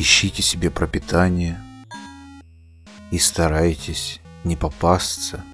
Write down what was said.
ищите себе пропитание и старайтесь не попасться